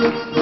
Thank you.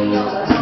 Música